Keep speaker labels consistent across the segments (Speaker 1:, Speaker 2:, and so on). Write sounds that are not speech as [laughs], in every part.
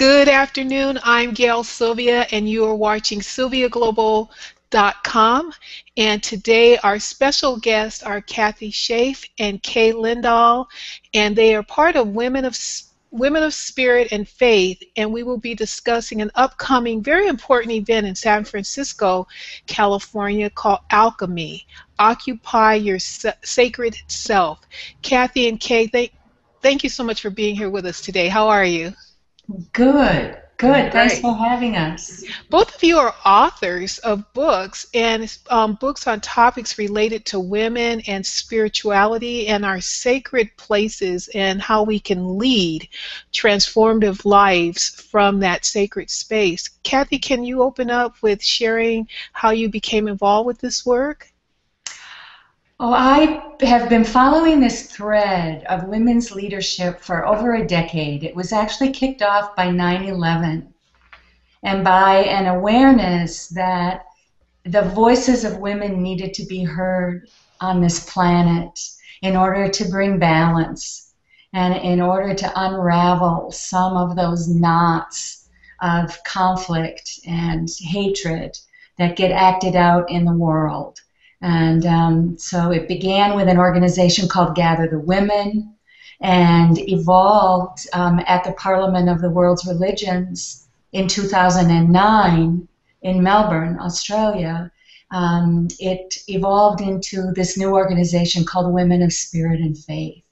Speaker 1: Good afternoon. I'm Gael Sylvia, and you are watching SylviaGlobal.com. And today, our special guests are Kathe Schaaf and Kay Lindahl, and they are part of Women of Women of Spirit and Faith, and we will be discussing an upcoming, very important event in San Francisco, California called Alchemy Occupy Your Sacred Self. Kathe and Kay, thank, thank you so much for being here with us today. How are you?
Speaker 2: Good. Good. Thanks for having us.
Speaker 1: Both of you are authors of books and um, books on topics related to women and spirituality and our sacred places and how we can lead transformative lives from that sacred space. Kathe, can you open up with sharing how you became involved with this work?
Speaker 2: Oh, I have been following this thread of women's leadership for over a decade. It was actually kicked off by 9 11 and by an awareness that the voices of women needed to be heard on this planet in order to bring balance and in order to unravel some of those knots of conflict and hatred that get acted out in the world. And um, so it began with an organization called Gather the Women and evolved um, at the Parliament of the World's Religions in 2009 in Melbourne, Australia. Um, it evolved into this new organization called Women of Spirit and Faith.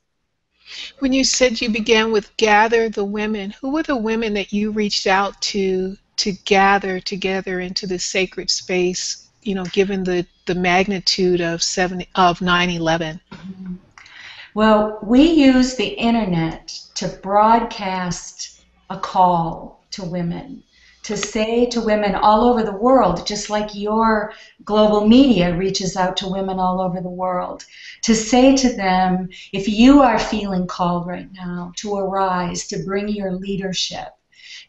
Speaker 1: When you said you began with Gather the Women, who were the women that you reached out to to gather together into this sacred space you know, given the, the magnitude of seven of 9/11?
Speaker 2: Well, we use the internet to broadcast a call to women, to say to women all over the world, just like your global media reaches out to women all over the world, to say to them, if you are feeling called right now to arise, to bring your leadership,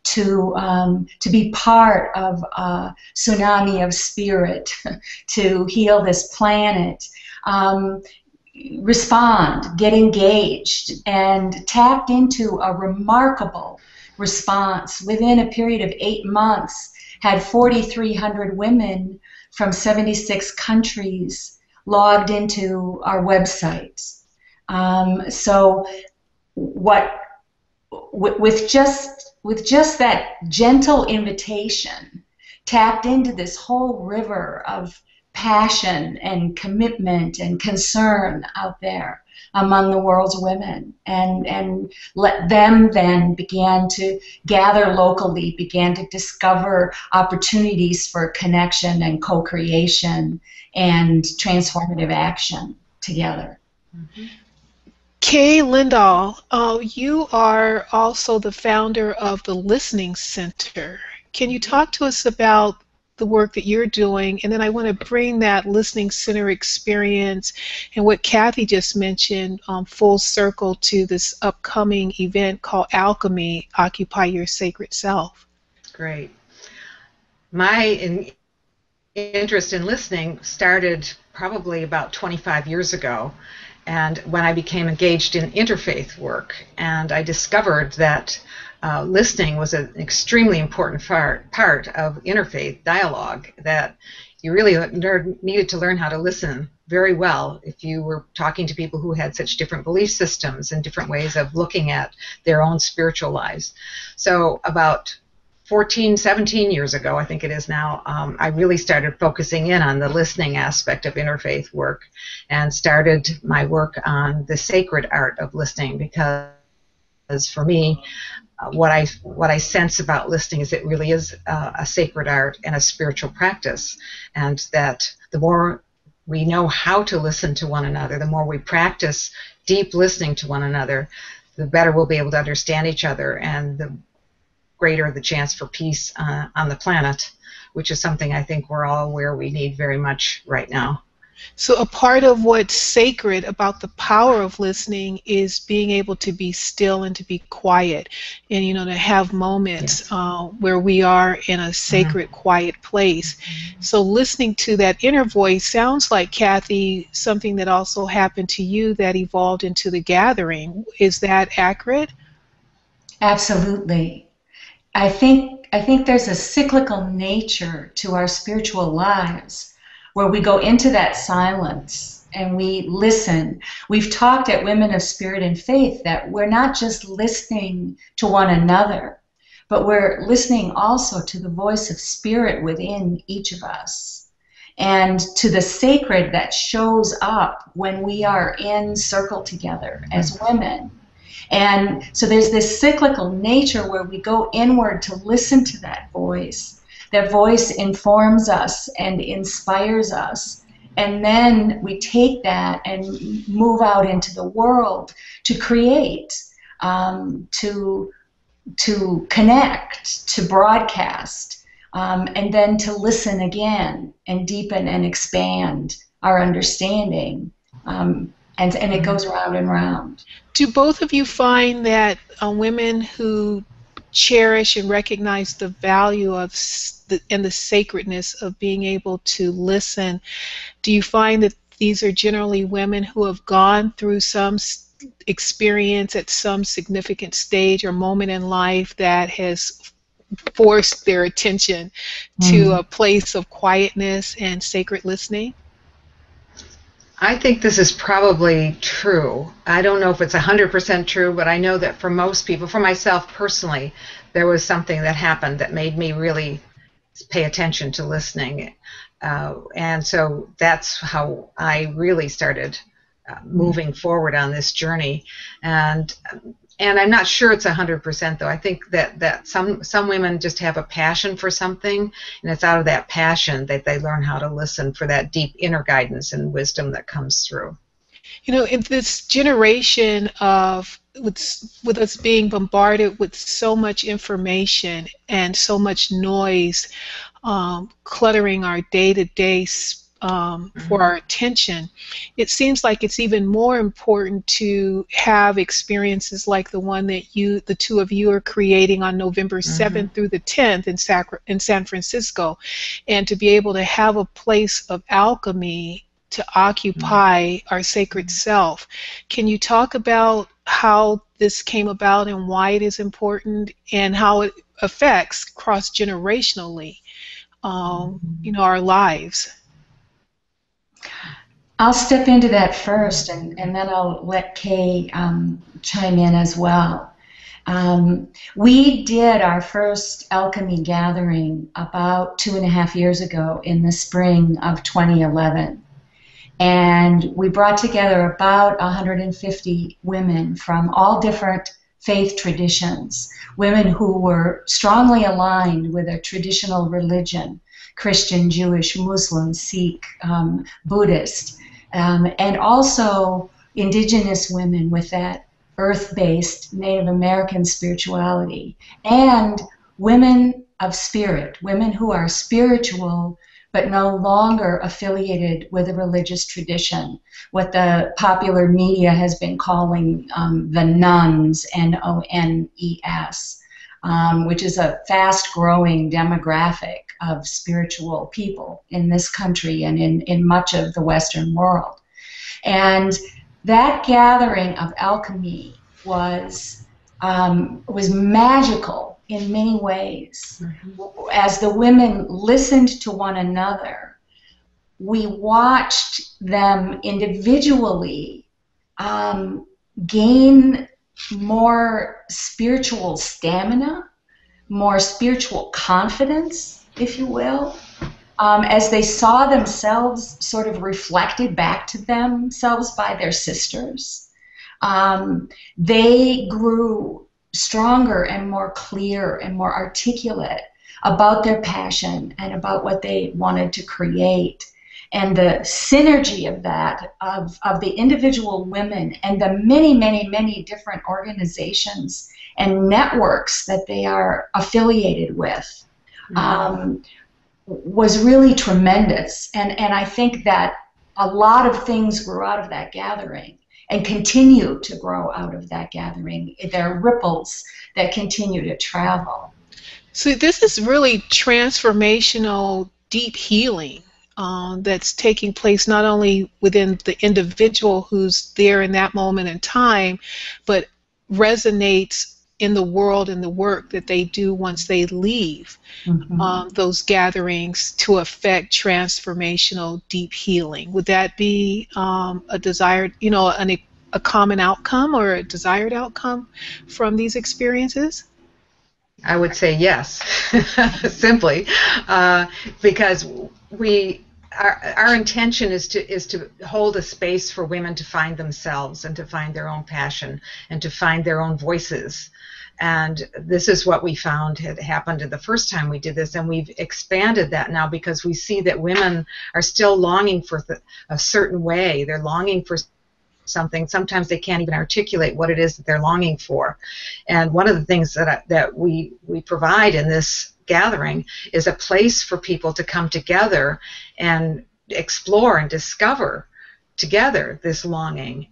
Speaker 2: to um, to be part of a tsunami of spirit [laughs] to heal this planet. Um, respond, get engaged, and tapped into a remarkable response within a period of eight months. Had 4,300 women from 76 countries logged into our website. Um, so, what with just with just that gentle invitation, tapped into this whole river of passion and commitment and concern out there among the world's women and and let them then began to gather locally began to discover opportunities for connection and co-creation and transformative action together mm-hmm.
Speaker 1: Kay Lindahl, uh, you are also the founder of the Listening Center. Can you talk to us about the work that you're doing? And then I want to bring that Listening Center experience and what Kathe just mentioned um, full circle to this upcoming event called Alchemy Occupy Your Sacred Self.
Speaker 3: Great. My in interest in listening started probably about 25 years ago and when I became engaged in interfaith work, and I discovered that uh, listening was an extremely important part, part of interfaith dialogue, that you really needed to learn how to listen very well if you were talking to people who had such different belief systems and different ways of looking at their own spiritual lives. So, about 14, 17 years ago, I think it is now, um, I really started focusing in on the listening aspect of interfaith work and started my work on the sacred art of listening because for me, uh, what I what I sense about listening is it really is uh, a sacred art and a spiritual practice, and that the more we know how to listen to one another, the more we practice deep listening to one another, the better we'll be able to understand each other, and the greater the chance for peace uh, on the planet, which is something I think we're all aware we need very much right now.
Speaker 1: So, a part of what's sacred about the power of listening is being able to be still and to be quiet, and you know, to have moments yes. uh, where we are in a sacred, mm-hmm. quiet place. Mm-hmm. So, listening to that inner voice sounds like, Kathe, something that also happened to you that evolved into the gathering. Is that accurate?
Speaker 2: Absolutely I think I think there's a cyclical nature to our spiritual lives where we go into that silence and we listen. We've talked at Women of Spirit and Faith that we're not just listening to one another, but we're listening also to the voice of spirit within each of us and to the sacred that shows up when we are in circle together as mm-hmm. women. And so there's this cyclical nature where we go inward to listen to that voice. That voice informs us and inspires us. And then we take that and move out into the world to create, um, to, to connect, to broadcast, um, and then to listen again and deepen and expand our understanding. Um, and, and it goes round and round.
Speaker 1: Do both of you find that uh, women who cherish and recognize the value of the, and the sacredness of being able to listen, do you find that these are generally women who have gone through some experience at some significant stage or moment in life that has forced their attention mm. to a place of quietness and sacred listening?
Speaker 3: I think this is probably true. I don't know if it's 100% true, but I know that for most people, for myself personally, there was something that happened that made me really pay attention to listening. Uh, and so that's how I really started uh, moving forward on this journey. And and I'm not sure it's 100% though. I think that, that some some women just have a passion for something, and it's out of that passion that they learn how to listen for that deep inner guidance and wisdom that comes through.
Speaker 1: You know, in this generation of with with us being bombarded with so much information and so much noise, um, cluttering our day-to-day um, mm-hmm. for our attention, it seems like it's even more important to have experiences like the one that you, the two of you, are creating on November 7th mm-hmm. through the 10th in, Sac- in San Francisco, and to be able to have a place of alchemy to occupy mm-hmm. our sacred mm-hmm. self. Can you talk about how this came about and why it is important and how it affects cross generationally, um, mm-hmm. you know, our lives?
Speaker 2: I'll step into that first, and, and then I'll let Kay um, chime in as well. Um, we did our first alchemy gathering about two and a half years ago in the spring of 2011. And we brought together about 150 women from all different faith traditions, women who were strongly aligned with a traditional religion Christian, Jewish, Muslim, Sikh, um, Buddhist. Um, and also indigenous women with that earth based Native American spirituality, and women of spirit, women who are spiritual but no longer affiliated with a religious tradition, what the popular media has been calling um, the nuns, N O N E S, um, which is a fast growing demographic of spiritual people in this country and in, in much of the Western world. And that gathering of alchemy was um, was magical in many ways. Mm-hmm. As the women listened to one another, we watched them individually um, gain more spiritual stamina, more spiritual confidence, if you will, um, as they saw themselves sort of reflected back to themselves by their sisters. Um, they grew stronger and more clear and more articulate about their passion and about what they wanted to create. And the synergy of that, of, of the individual women and the many, many, many different organizations and networks that they are affiliated with, um, was really tremendous. And, and I think that a lot of things grew out of that gathering and continue to grow out of that gathering. There are ripples that continue to travel.
Speaker 1: So this is really transformational, deep healing um, that's taking place not only within the individual who's there in that moment in time, but resonates in the world and the work that they do once they leave mm-hmm. um, those gatherings to affect transformational deep healing. Would that be um, a desired, you know, an, a common outcome or a desired outcome from these experiences?
Speaker 3: I would say yes, [laughs] simply uh, because we our, our intention is to is to hold a space for women to find themselves and to find their own passion and to find their own voices. And this is what we found had happened the first time we did this and we've expanded that now because we see that women are still longing for a certain way. They're longing for something. Sometimes they can't even articulate what it is that they're longing for. And one of the things that I, that we we provide in this gathering is a place for people to come together and explore and discover together this longing.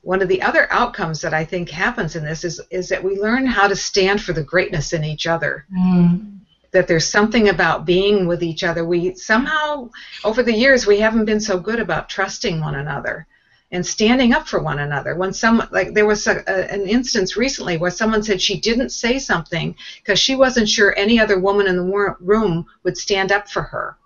Speaker 3: One of the other outcomes that I think happens in this is, is that we learn how to stand for the greatness in each other. Mm. That there's something about being with each other. We somehow, over the years, we haven't been so good about trusting one another and standing up for one another. When someone, like there was a, a, an instance recently where someone said she didn't say something because she wasn't sure any other woman in the room would stand up for her,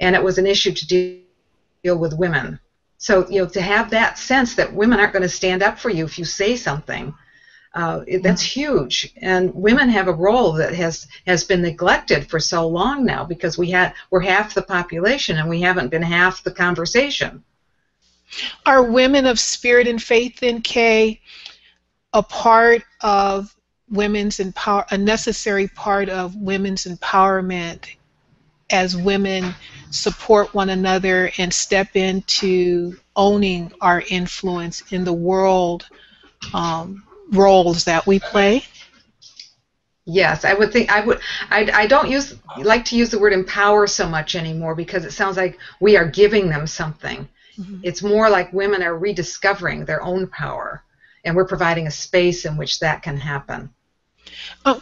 Speaker 3: and it was an issue to deal with women. So you know, to have that sense that women aren't going to stand up for you if you say something. Uh, it, that's huge, and women have a role that has has been neglected for so long now because we had we're half the population and we haven't been half the conversation.
Speaker 1: Are women of spirit and faith in K a part of women's empower a necessary part of women's empowerment as women support one another and step into owning our influence in the world um, roles that we play?
Speaker 3: Yes, I would think I would. I, I don't use like to use the word empower so much anymore because it sounds like we are giving them something. Mm-hmm. It's more like women are rediscovering their own power, and we're providing a space in which that can happen.
Speaker 1: Um,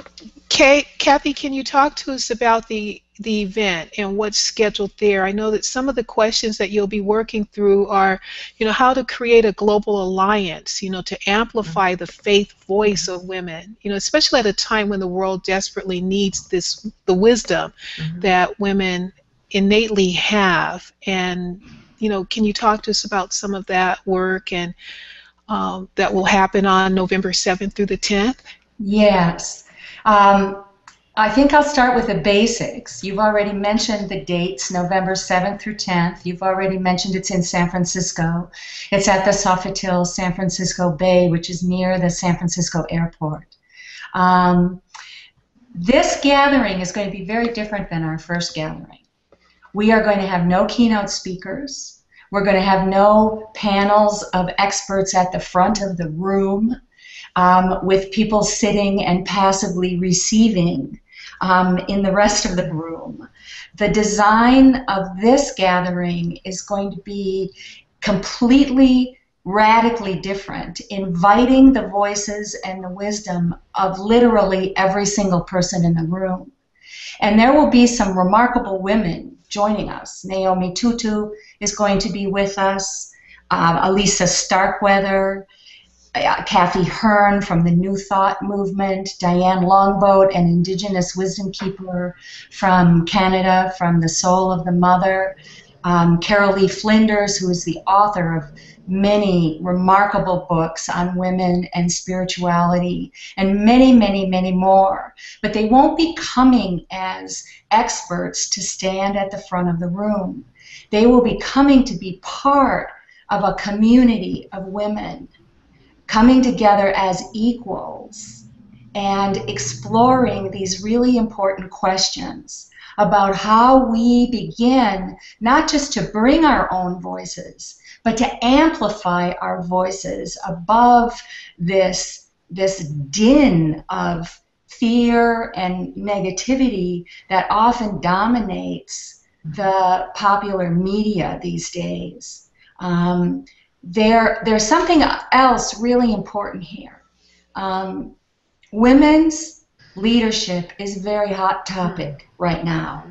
Speaker 1: Kay, Kathe, can you talk to us about the the event and what's scheduled there? I know that some of the questions that you'll be working through are, you know, how to create a global alliance, you know, to amplify mm-hmm. the faith voice of women, you know, especially at a time when the world desperately needs this the wisdom mm-hmm. that women innately have and you know, can you talk to us about some of that work and um, that will happen on November 7th through the 10th?
Speaker 2: Yes. Um, I think I'll start with the basics. You've already mentioned the dates, November 7th through 10th. You've already mentioned it's in San Francisco. It's at the Sofitel San Francisco Bay, which is near the San Francisco airport. Um, this gathering is going to be very different than our first gathering. We are going to have no keynote speakers. We're going to have no panels of experts at the front of the room um, with people sitting and passively receiving um, in the rest of the room. The design of this gathering is going to be completely radically different, inviting the voices and the wisdom of literally every single person in the room. And there will be some remarkable women joining us. Naomi Tutu is going to be with us, um, Alisa Starkweather, uh, Kathy Hearn from the New Thought Movement, Diane Longboat, an Indigenous wisdom keeper from Canada, from The Soul of the Mother, um, Carol Lee Flinders, who is the author of many remarkable books on women and spirituality, and many, many, many more. But they won't be coming as experts to stand at the front of the room. They will be coming to be part of a community of women coming together as equals and exploring these really important questions about how we begin not just to bring our own voices, but to amplify our voices above this, this din of fear and negativity that often dominates the popular media these days. Um, there, there's something else really important here. Um, women's leadership is a very hot topic right now.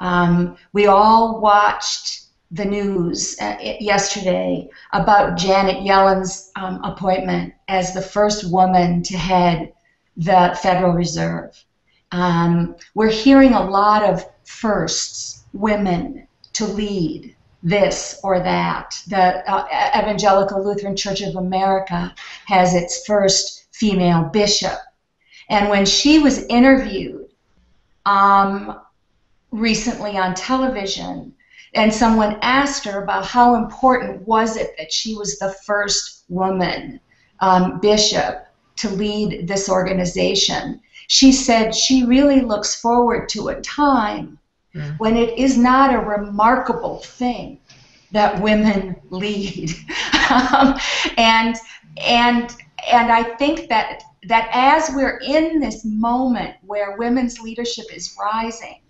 Speaker 2: Um, we all watched the news uh, yesterday about Janet Yellen's um, appointment as the first woman to head the Federal Reserve. Um, we're hearing a lot of firsts, women to lead this or that. The uh, Evangelical Lutheran Church of America has its first female bishop. And when she was interviewed um, recently on television, and someone asked her about how important was it that she was the first woman um, bishop to lead this organization. She said she really looks forward to a time mm. when it is not a remarkable thing that women lead, [laughs] um, and and and I think that that as we're in this moment where women's leadership is rising,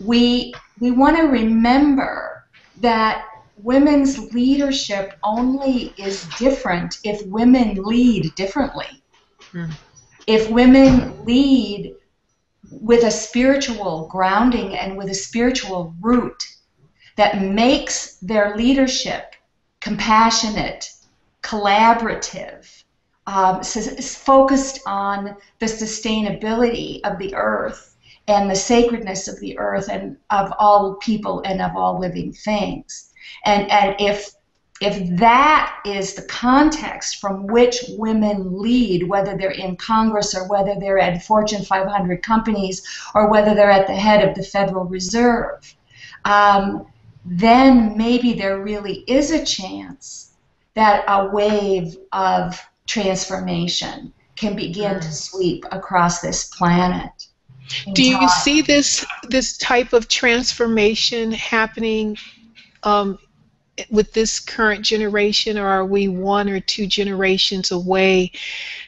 Speaker 2: we we want to remember that women's leadership only is different if women lead differently. Hmm. If women lead with a spiritual grounding and with a spiritual root that makes their leadership compassionate, collaborative, um, focused on the sustainability of the earth and the sacredness of the earth and of all people and of all living things. And, and if if that is the context from which women lead, whether they're in Congress or whether they're at Fortune 500 companies or whether they're at the head of the Federal Reserve, um, then maybe there really is a chance that a wave of transformation can begin to sweep across this planet.
Speaker 1: Do you see this this type of transformation happening um, with this current generation, or are we one or two generations away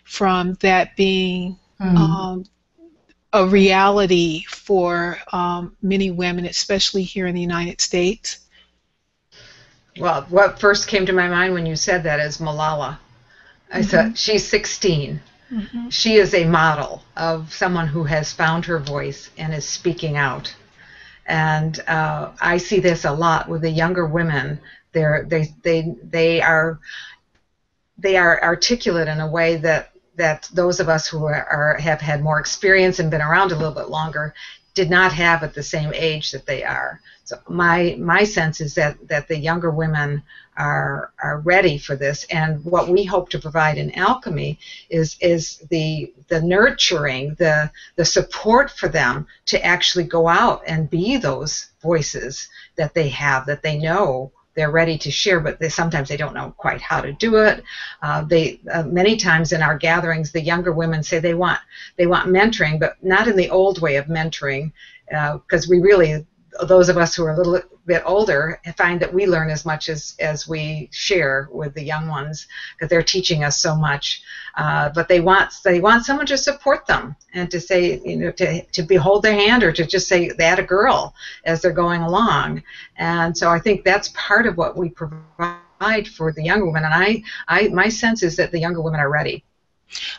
Speaker 1: from that being mm. um, a reality for um, many women, especially here in the United States?
Speaker 3: Well, what first came to my mind when you said that is Malala. I mm-hmm. thought she's 16. Mm-hmm. She is a model of someone who has found her voice and is speaking out. And uh, I see this a lot with the younger women. They're, they they they are they are articulate in a way that that those of us who are, are have had more experience and been around a little bit longer did not have at the same age that they are. So my my sense is that that the younger women are are ready for this, and what we hope to provide in alchemy is is the the nurturing, the the support for them to actually go out and be those voices that they have, that they know they're ready to share, but they, sometimes they don't know quite how to do it. Uh, they uh, many times in our gatherings, the younger women say they want they want mentoring, but not in the old way of mentoring, because uh, we really those of us who are a little bit older find that we learn as much as, as we share with the young ones because they're teaching us so much. Uh, but they want they want someone to support them and to say you know to, to behold their hand or to just say that a girl as they're going along. And so I think that's part of what we provide for the younger women. And I, I my sense is that the younger women are ready.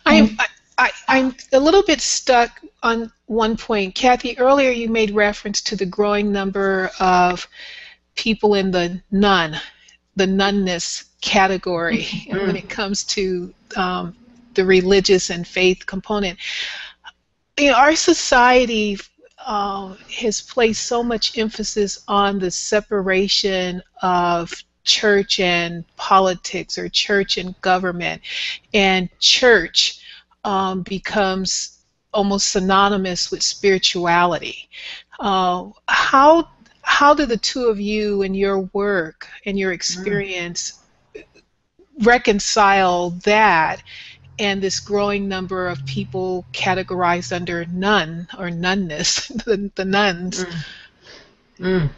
Speaker 1: I, I, I'm a little bit stuck on one point. Kathe, earlier you made reference to the growing number of people in the nun, the nunness category mm-hmm. [laughs] when it comes to um, the religious and faith component. You know, our society uh, has placed so much emphasis on the separation of church and politics or church and government and church um, becomes almost synonymous with spirituality. Uh, how how do the two of you and your work and your experience mm. reconcile that and this growing number of people categorized under nun or nunness, [laughs] the, the nuns? Mm.
Speaker 3: Mm.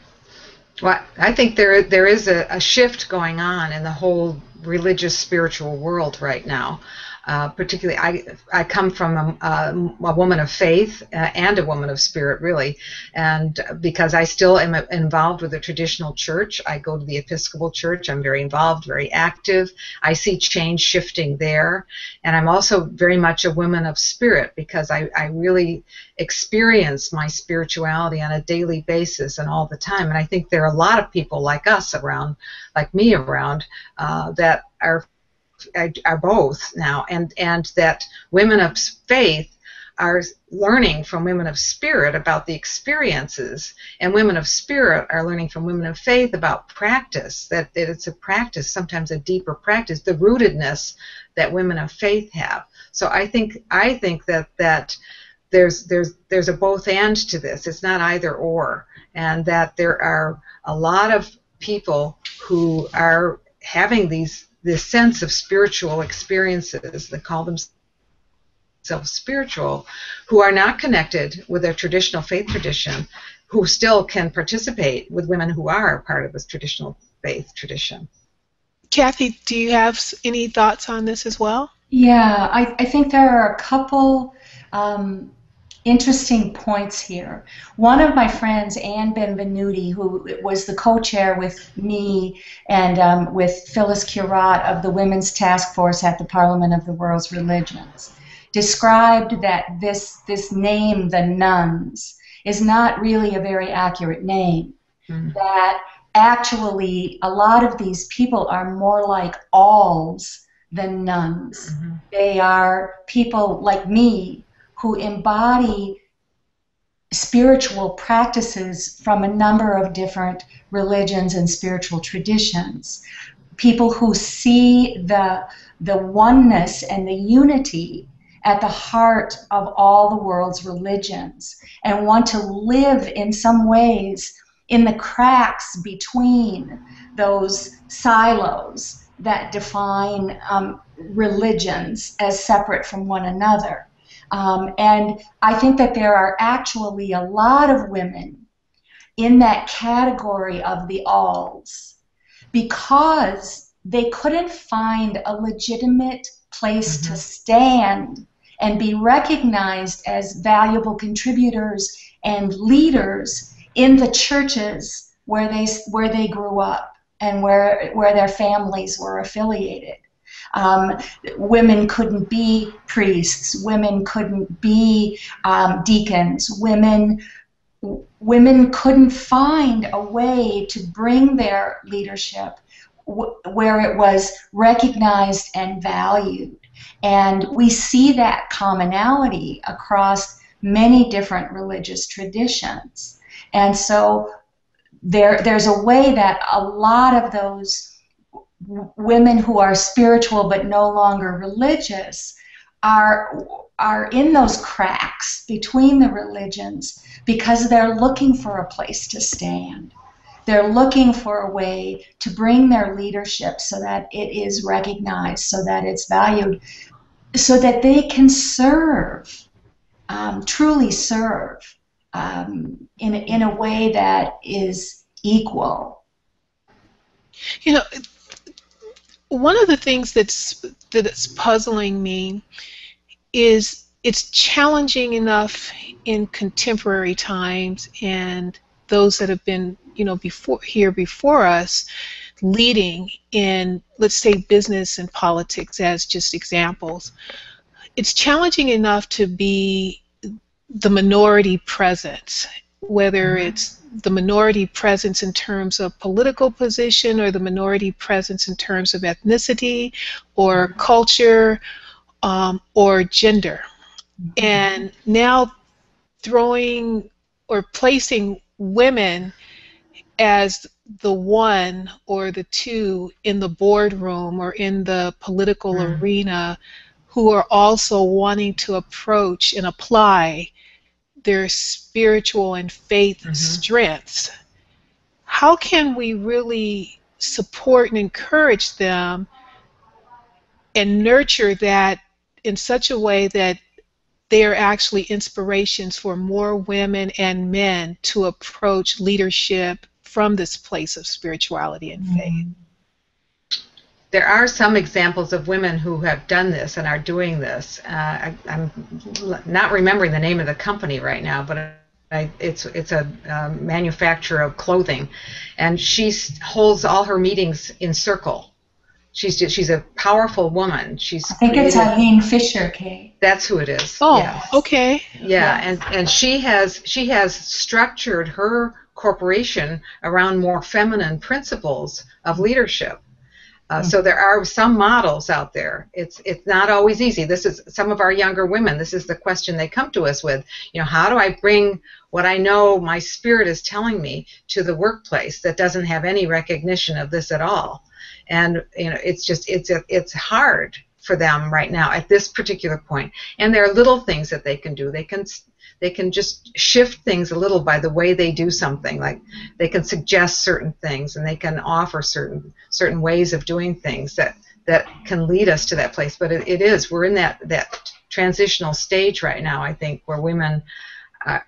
Speaker 3: Well, I think there there is a, a shift going on in the whole religious spiritual world right now. Uh, particularly, I, I come from a, a, a woman of faith uh, and a woman of spirit, really. And because I still am involved with the traditional church, I go to the Episcopal Church. I'm very involved, very active. I see change shifting there. And I'm also very much a woman of spirit because I, I really experience my spirituality on a daily basis and all the time. And I think there are a lot of people like us around, like me around, uh, that are are both now, and and that women of faith are learning from women of spirit about the experiences, and women of spirit are learning from women of faith about practice. That, that it's a practice, sometimes a deeper practice, the rootedness that women of faith have. So I think I think that that there's there's there's a both and to this. It's not either or, and that there are a lot of people who are having these this sense of spiritual experiences that call themselves spiritual who are not connected with their traditional faith tradition who still can participate with women who are part of this traditional faith tradition.
Speaker 1: Kathe, do you have any thoughts on this as well?
Speaker 2: Yeah, I, I think there are a couple um, interesting points here. One of my friends, Anne Benvenuti, who was the co-chair with me and um, with Phyllis Curott of the Women's Task Force at the Parliament of the World's Religions, described that this this name, the nuns, is not really a very accurate name. Mm. That actually a lot of these people are more like alls than nuns. Mm-hmm. They are people like me who embody spiritual practices from a number of different religions and spiritual traditions. People who see the, the oneness and the unity at the heart of all the world's religions and want to live in some ways in the cracks between those silos that define um, religions as separate from one another. Um, and I think that there are actually a lot of women in that category of the alls because they couldn't find a legitimate place mm-hmm. to stand and be recognized as valuable contributors and leaders in the churches where they where they grew up and where where their families were affiliated. Um, women couldn't be priests. Women couldn't be um, deacons. Women women couldn't find a way to bring their leadership w- where it was recognized and valued. And we see that commonality across many different religious traditions. And so there, there's a way that a lot of those women who are spiritual but no longer religious are are in those cracks between the religions because they're looking for a place to stand. They're looking for a way to bring their leadership so that it is recognized, so that it's valued, so that they can serve, um, truly serve, um, in, in a way that is equal.
Speaker 1: You know, one of the things that's that's puzzling me is it's challenging enough in contemporary times and those that have been you know before here before us leading in let's say business and politics as just examples. It's challenging enough to be the minority presence whether mm-hmm. it's the minority presence in terms of political position or the minority presence in terms of ethnicity or culture um, or gender. Mm-hmm. And now throwing or placing women as the one or the two in the boardroom or in the political mm. arena who are also wanting to approach and apply their spiritual and faith mm-hmm. strengths, how can we really support and encourage them and nurture that in such a way that they are actually inspirations for more women and men to approach leadership from this place of spirituality and faith? Mm-hmm
Speaker 3: there are some examples of women who have done this and are doing this. Uh, I, am not remembering the name of the company right now, but I, it's it's a um, manufacturer of clothing, and she holds all her meetings in circle. She's just, she's a powerful woman. She's
Speaker 2: I think it's Eileen Fisher, Kay.
Speaker 3: That's who it is.
Speaker 1: Oh, yes. okay.
Speaker 3: Yeah, and and she has she has structured her corporation around more feminine principles of leadership Uh, mm-hmm. So there are some models out there. It's it's not always easy. This is some of our younger women. This is the question they come to us with. You know, how do I bring what I know my spirit is telling me to the workplace that doesn't have any recognition of this at all? And you know, it's just it's it's hard for them right now at this particular point. And there are little things that they can do. They can they can just shift things a little by the way they do something. Like they can suggest certain things and they can offer certain certain ways of doing things that that can lead us to that place. But it, it is we're in that that transitional stage right now i think where women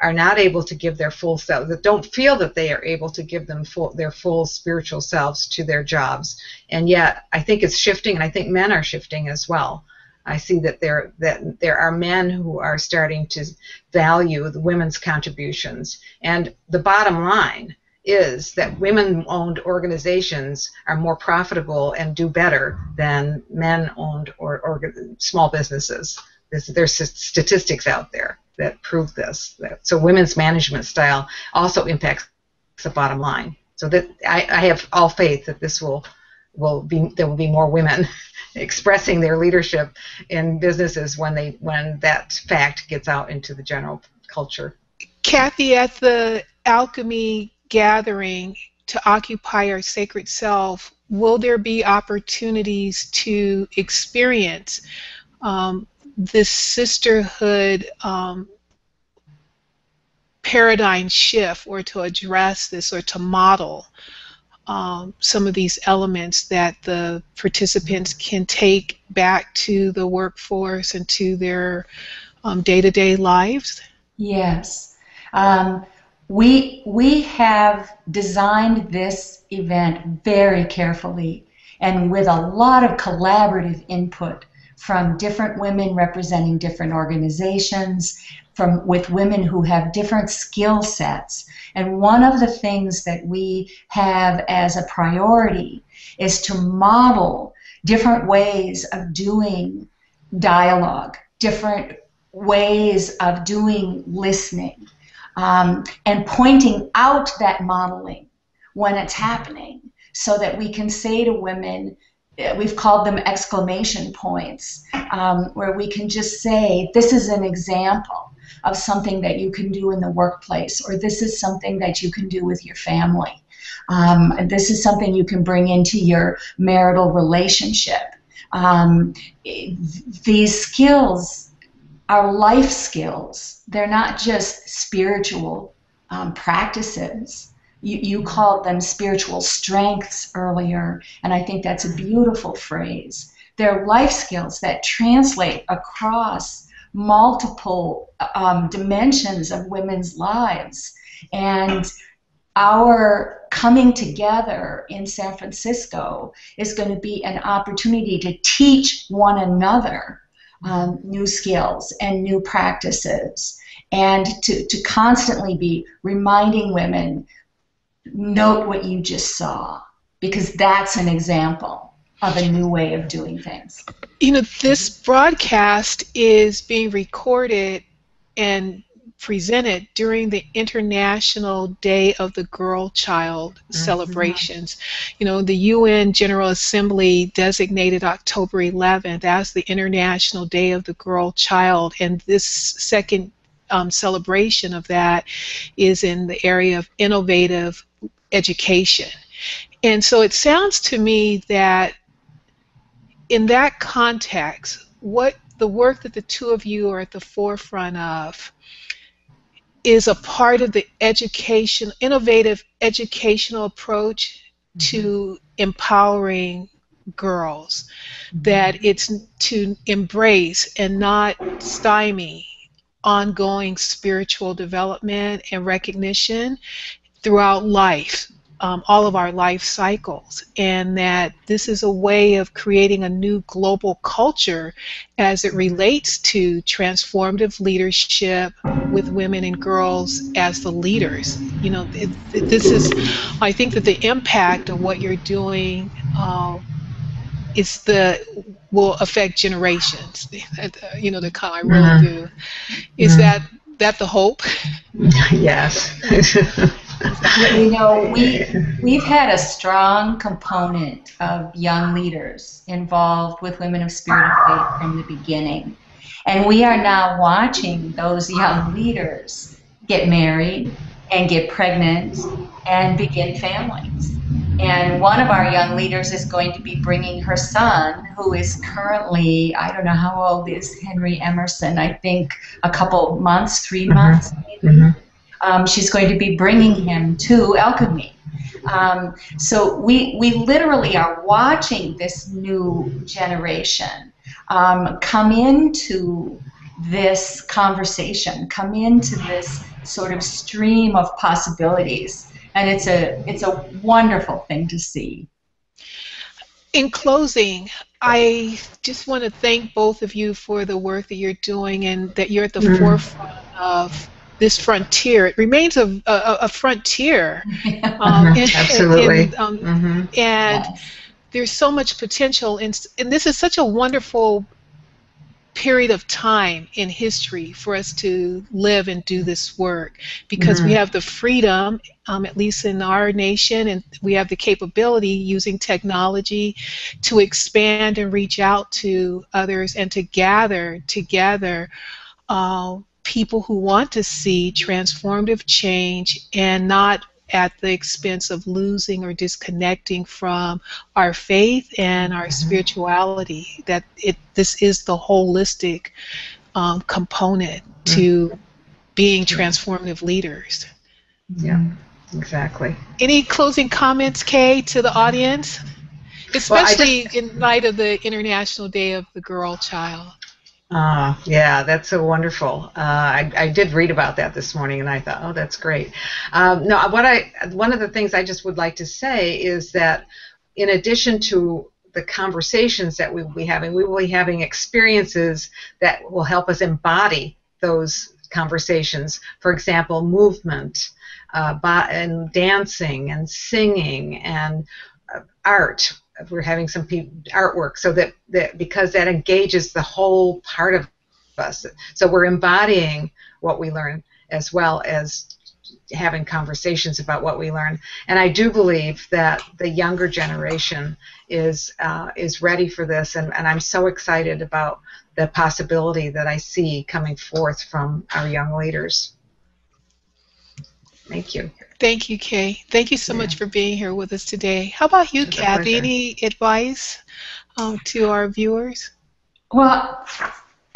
Speaker 3: are not able to give their full self that don't feel that they are able to give them full, their full spiritual selves to their jobs. And yet i think it's shifting and i think men are shifting as well I see that there that there are men who are starting to value the women's contributions. And the bottom line is that women-owned organizations are more profitable and do better than men-owned or, or small businesses. There's, there's statistics out there that prove this. So women's management style also impacts the bottom line. So that I, I have all faith that this will will be there will be more women [laughs] expressing their leadership in businesses when they when that fact gets out into the general culture.
Speaker 1: Kathe, at the alchemy gathering to occupy our sacred self, will there be opportunities to experience um, this sisterhood um, paradigm shift or to address this or to model um, some of these elements that the participants can take back to the workforce and to their um, day-to-day lives?
Speaker 2: Yes. Um, we, we have designed this event very carefully and with a lot of collaborative input from different women representing different organizations, from with women who have different skill sets. And one of the things that we have as a priority is to model different ways of doing dialogue, different ways of doing listening, um, and pointing out that modeling when it's happening so that we can say to women, uh, we've called them exclamation points, um, where we can just say, this is an example of something that you can do in the workplace, or this is something that you can do with your family. Um, this is something you can bring into your marital relationship. Um, these skills are life skills. They're not just spiritual um, practices. You, you called them spiritual strengths earlier, and I think that's a beautiful phrase. They're life skills that translate across multiple um, dimensions of women's lives. And our coming together in San Francisco is going to be an opportunity to teach one another um, new skills and new practices and to, to constantly be reminding women note what you just saw because that's an example of a new way of doing things.
Speaker 1: You know, this broadcast is being recorded and presented during the International Day of the Girl Child mm-hmm. celebrations. You know, the UN General Assembly designated October 11th as the International Day of the Girl Child, and this second um, celebration of that is in the area of innovative education. And so it sounds to me that in that context, what the work that the two of you are at the forefront of is a part of the education, innovative educational approach mm-hmm. to empowering girls. Mm-hmm. That it's to embrace and not stymie ongoing spiritual development and recognition throughout life um, all of our life cycles, and that this is a way of creating a new global culture as it relates to transformative leadership with women and girls as the leaders. You know, it, it, this is, I think that the impact of what you're doing uh, is the will affect generations. [laughs] You know, the come. I really mm-hmm. do. Is mm-hmm. that that the hope? [laughs]
Speaker 3: Yes. [laughs]
Speaker 2: you know, we [laughs] we've had a strong component of young leaders involved with Women of Spirit and Faith from the beginning, and we are now watching those young leaders get married and get pregnant and begin families. And one of our young leaders is going to be bringing her son, who is currently, I don't know how old is Henry Emerson, I think a couple months, 3 mm-hmm. months maybe. Mm-hmm. Um, she's going to be bringing him to Alchemy. Um, so we, we literally are watching this new generation um, come into this conversation, come into this sort of stream of possibilities and it's a it's a wonderful thing to see.
Speaker 1: In closing, I just want to thank both of you for the work that you're doing and that you're at the mm. forefront of this frontier. It remains a, a, a frontier. [laughs]
Speaker 3: Um, [laughs] Absolutely. And, um,
Speaker 1: mm-hmm. and yes. there's so much potential, in, and this is such a wonderful period of time in history for us to live and do this work because mm-hmm. we have the freedom, um, at least in our nation, and we have the capability using technology to expand and reach out to others and to gather together. Uh, people who want to see transformative change and not at the expense of losing or disconnecting from our faith and our mm-hmm. spirituality. That it this is the holistic um, component mm-hmm. to being transformative leaders.
Speaker 3: Yeah, exactly.
Speaker 1: Any closing comments, Kay, to the audience? Especially well, just, in light of the International Day of the Girl Child.
Speaker 3: Uh, yeah, that's so wonderful. Uh, I, I did read about that this morning, and I thought, oh, that's great. Um, no, what I one of the things I just would like to say is that in addition to the conversations that we will be having, we will be having experiences that will help us embody those conversations. For example, movement, uh, and dancing, and singing, and uh, art we're having some artwork so that, that because that engages the whole part of us. So we're embodying what we learn as well as having conversations about what we learn. And i do believe that the younger generation is uh, is ready for this and, and i'm so excited about the possibility that i see coming forth from our young leaders thank you
Speaker 1: Thank you, Kay. Thank you so yeah. much for being here with us today. How about you, it's Kathe? Any advice um, to our viewers?
Speaker 2: Well,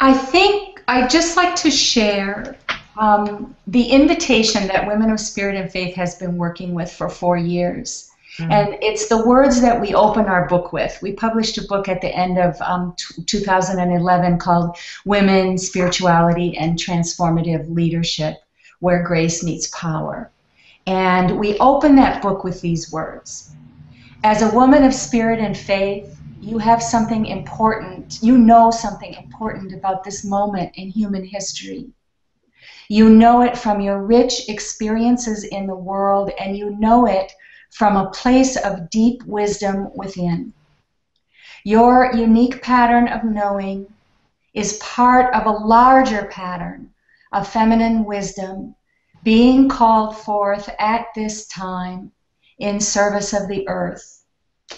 Speaker 2: I think I'd just like to share um, the invitation that Women of Spirit and Faith has been working with for four years. Mm. And it's the words that we open our book with. We published a book at the end of um, t- 2011 called Women, Spirituality, and Transformative Leadership Where Grace Meets Power. And we open that book with these words As a woman of spirit and faith, you have something important, you know something important about this moment in human history. You know it from your rich experiences in the world, and you know it from a place of deep wisdom within. Your unique pattern of knowing is part of a larger pattern of feminine wisdom being called forth at this time in service of the earth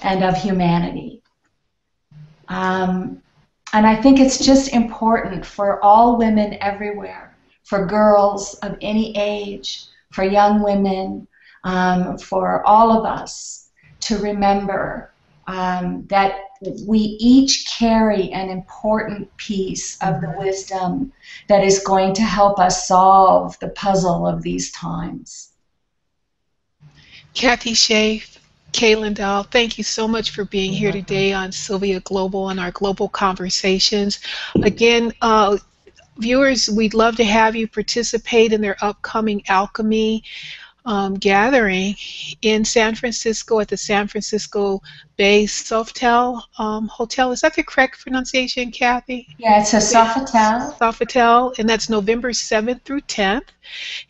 Speaker 2: and of humanity. Um, and I think it's just important for all women everywhere, for girls of any age, for young women, um, for all of us to remember um, that we each carry an important piece of the wisdom that is going to help us solve the puzzle of these times.
Speaker 1: Kathe Schaaf, Kay Lindahl, thank you so much for being here today on Sylvia Global and our global conversations. Again, uh, viewers, we'd love to have you participate in their upcoming Alchemy um, gathering in San Francisco at the San Francisco Bay Sofitel um, Hotel. Is that the correct pronunciation, Kathe?
Speaker 2: Yeah, it's a Sofitel.
Speaker 1: Sofitel, and that's November 7th through 10th.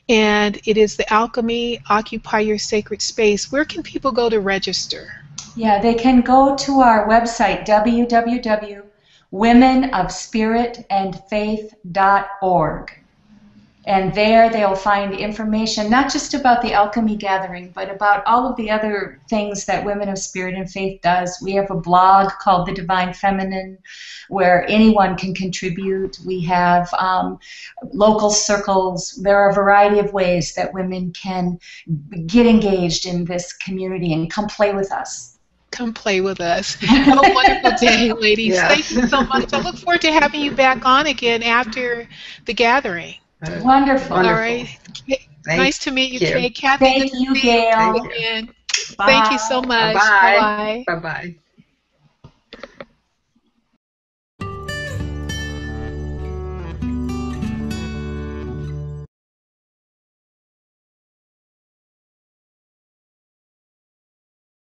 Speaker 1: And it is the Alchemy Occupy Your Sacred Space. Where can people go to register?
Speaker 2: Yeah, they can go to our website, www.womenofspiritandfaith.org And there they'll find information not just about the Alchemy Gathering, but about all of the other things that Women of Spirit and Faith does. We have a blog called The Divine Feminine where anyone can contribute. We have um, local circles. There are a variety of ways that women can get engaged in this community and come play with us.
Speaker 1: Come play with us. [laughs] Have a wonderful day, ladies.
Speaker 3: Yes.
Speaker 1: Thank you so much. I look forward to having you back on again after the gathering.
Speaker 2: Wonderful.
Speaker 3: Wonderful.
Speaker 1: All right.
Speaker 3: Thank
Speaker 1: nice to meet you,
Speaker 3: you.
Speaker 1: Kay. Kathe,
Speaker 2: Thank you, Gael.
Speaker 3: Thank you.
Speaker 2: Bye.
Speaker 1: Thank you so much.
Speaker 3: Bye-bye.
Speaker 1: Bye.
Speaker 3: Bye bye.